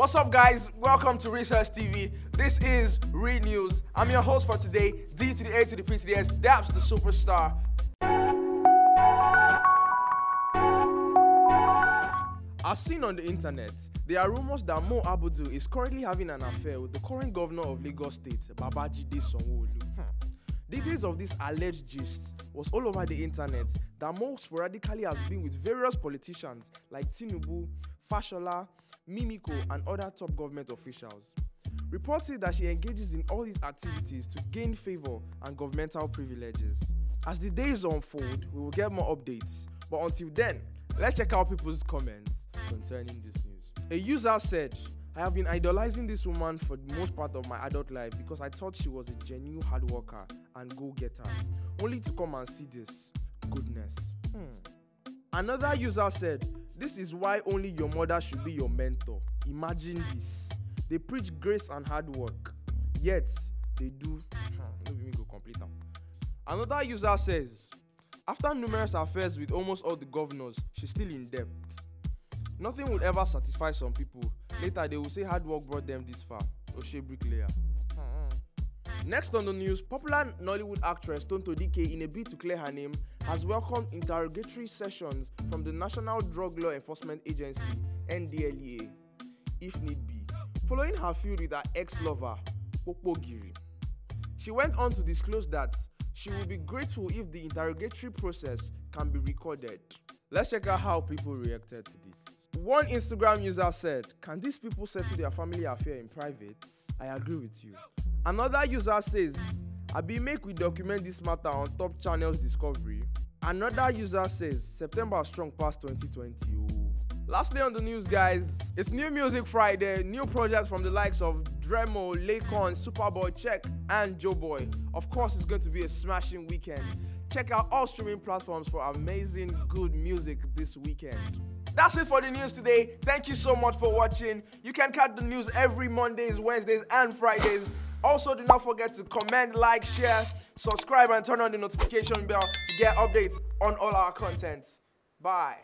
What's up, guys? Welcome to Resuss TV. This is ReNews. I'm your host for today, D to the A to the P to the S, Daps the superstar. As seen on the internet, there are rumors that Mo Abudu is currently having an affair with the current governor of Lagos State, Babajide Sanwo-Olu. Hmm. Details of this alleged gist was all over the internet that Mo sporadically has been with various politicians like Tinubu, Fashola, Mimiko, and other top government officials. Reports say that she engages in all these activities to gain favor and governmental privileges. As the days unfold, we will get more updates, but until then, let's check out people's comments concerning this news. A user said, I have been idolizing this woman for the most part of my adult life because I thought she was a genuine hard worker and go getter, only to come and see this goodness. Hmm. Another user said, This is why only your mother should be your mentor. Imagine this. They preach grace and hard work, yet they do. Let me go complete them. Another user says, After numerous affairs with almost all the governors, she's still in debt. Nothing will ever satisfy some people. Later, they will say hard work brought them this far. Oshe bricklayer. Next on the news, popular Nollywood actress Tonto Dikeh, in a bid to clear her name, has welcomed interrogatory sessions from the National Drug Law Enforcement Agency (NDLEA), if need be, following her feud with her ex-lover Kpokpogri. She went on to disclose that she will be grateful if the interrogatory process can be recorded. Let's check out how people reacted to this. One Instagram user said, Can these people settle their family affair in private? I agree with you. Another user says, I be make we document this matter on top channels discovery. Another user says, September strong past 2020. Oh. Lastly on the news, guys, it's New Music Friday, new projects from the likes of Dremo, Laycon, Superboy, Cheque, and Joeboy. Of course, it's going to be a smashing weekend. Check out all streaming platforms for amazing, good music this weekend. That's it for the news today. Thank you so much for watching. You can catch the news every Mondays, Wednesdays, and Fridays. Also, do not forget to comment, like, share, subscribe, and turn on the notification bell to get updates on all our content. Bye.